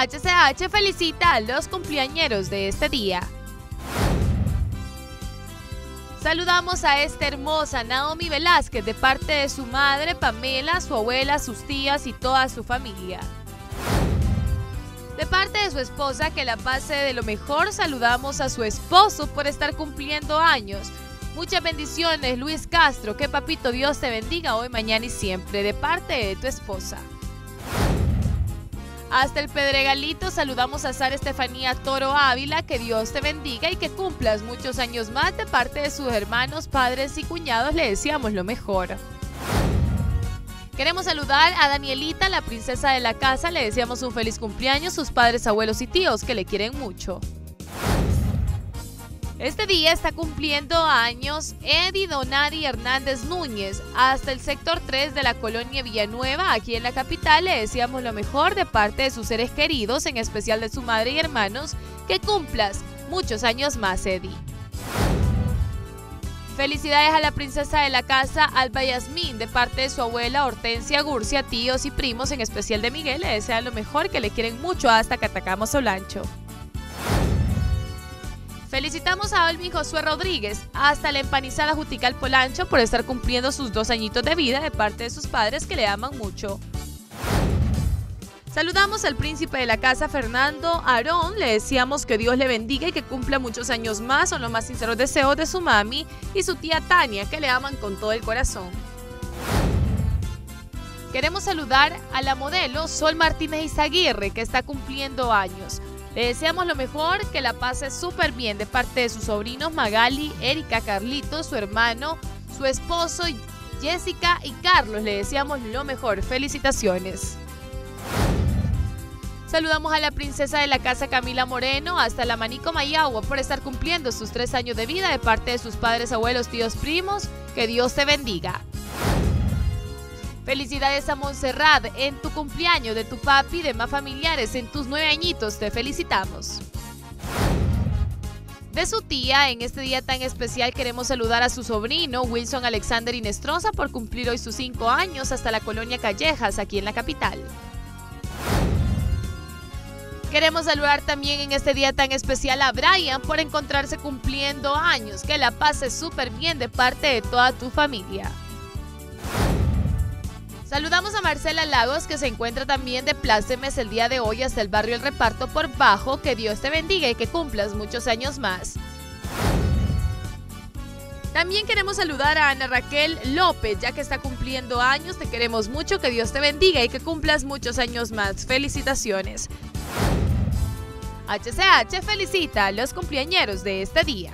HCH felicita a los cumpleañeros de este día. Saludamos a esta hermosa Naomi Velázquez de parte de su madre Pamela, su abuela, sus tías y toda su familia. De parte de su esposa, que la pase de lo mejor, saludamos a su esposo por estar cumpliendo años. Muchas bendiciones, Luis Castro. Que papito Dios te bendiga hoy, mañana y siempre, de parte de tu esposa. Hasta el Pedregalito saludamos a Sara Estefanía Toro Ávila, que Dios te bendiga y que cumplas muchos años más de parte de sus hermanos, padres y cuñados, le deseamos lo mejor. Queremos saludar a Danielita, la princesa de la casa. Le deseamos un feliz cumpleaños, sus padres, abuelos y tíos, que le quieren mucho. Este día está cumpliendo años Eddie Donadi Hernández Núñez. Hasta el sector 3 de la colonia Villanueva, aquí en la capital, le deseamos lo mejor de parte de sus seres queridos, en especial de su madre y hermanos. Que cumplas muchos años más, Eddie. Felicidades a la princesa de la casa, Alba Yasmín, de parte de su abuela Hortensia Gurcia, tíos y primos, en especial de Miguel. Le desean lo mejor, que le quieren mucho hasta que atacamos Solancho. Felicitamos a Alvin Josué Rodríguez, hasta la empanizada Jutical Polancho, por estar cumpliendo sus dos añitos de vida de parte de sus padres que le aman mucho. Saludamos al príncipe de la casa, Fernando Aarón. Le deseamos que Dios le bendiga y que cumpla muchos años más. Son los más sinceros deseos de su mami y su tía Tania, que le aman con todo el corazón. Queremos saludar a la modelo Sol Martínez Izaguirre, que está cumpliendo años. Le deseamos lo mejor, que la pase súper bien de parte de sus sobrinos Magali, Erika, Carlitos, su hermano, su esposo, Jessica y Carlos. Le deseamos lo mejor. Felicitaciones. Saludamos a la princesa de la casa Camila Moreno hasta la Manico Mayagua por estar cumpliendo sus tres años de vida de parte de sus padres, abuelos, tíos, primos. Que Dios te bendiga. Felicidades a Montserrat en tu cumpleaños de tu papi y demás familiares en tus nueve añitos. Te felicitamos. De su tía, en este día tan especial queremos saludar a su sobrino Wilson Alexander Inestrosa por cumplir hoy sus cinco años hasta la colonia Callejas, aquí en la capital. Queremos saludar también en este día tan especial a Brian por encontrarse cumpliendo años. Que la pase súper bien de parte de toda tu familia. Saludamos a Marcela Lagos que se encuentra también de plácemes el día de hoy hasta el barrio El Reparto por Bajo. Que Dios te bendiga y que cumplas muchos años más. También queremos saludar a Ana Raquel López, ya que está cumpliendo años. Te queremos mucho, que Dios te bendiga y que cumplas muchos años más. Felicitaciones. HCH felicita a los cumpleañeros de este día.